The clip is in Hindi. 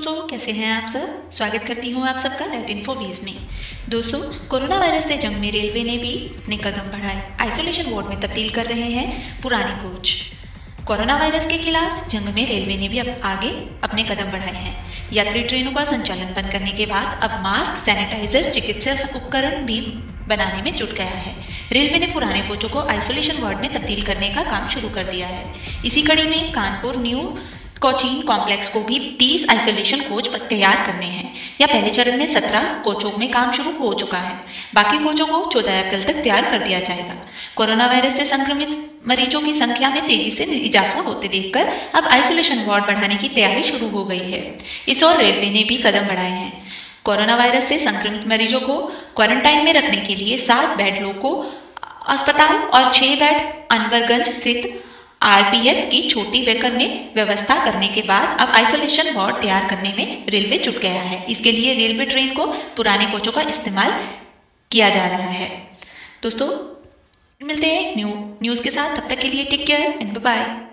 दोस्तों, कैसे हैं आप सब? स्वागत करती हूँ आप सबका रेट इन्फो वीज में। दोस्तों, कोरोना वायरस से जंग में रेलवे ने भी अपने कदम बढ़ाए। आइसोलेशन वार्ड में तब्दील कर रहे हैं पुराने कोच कोरोना वायरस के खिलाफ जंग में रेलवे ने भी अब आगे अपने कदम बढ़ाए हैं। यात्री ट्रेनों का संचालन बंद करने के बाद अब मास्क सैनिटाइजर चिकित्सा उपकरण भी बनाने में जुट गया है। रेलवे ने पुराने कोचों को आइसोलेशन वार्ड में तब्दील करने का काम शुरू कर दिया है। इसी कड़ी में कानपुर न्यू कोचीन कॉम्प्लेक्स को भी 30 आइसोलेशन कोच तैयार करने हैं। या पहले चरण में 17 कोचों में काम शुरू हो चुका है। बाकी कोचों को 14 अप्रैल तक तैयार कर दिया जाएगा। कोरोना वायरस से संक्रमित मरीजों की संख्या में तेज़ी से इजाफा होते देखकर अब आइसोलेशन वार्ड बढ़ाने की तैयारी शुरू हो गई है। इस ओर रेलवे ने भी कदम बढ़ाए हैं। कोरोना वायरस से संक्रमित मरीजों को क्वारंटाइन में रखने के लिए सात बेड लोग अस्पताल और छह बेड अनवरगंज स्थित आरपीएफ की छोटी वेकर में व्यवस्था करने के बाद अब आइसोलेशन वार्ड तैयार करने में रेलवे जुट गया है। इसके लिए रेलवे ट्रेन को पुराने कोचों का इस्तेमाल किया जा रहा है। दोस्तों, मिलते हैं न्यू, न्यूज़ के साथ। तब तक के लिए टेक केयर एंड बाय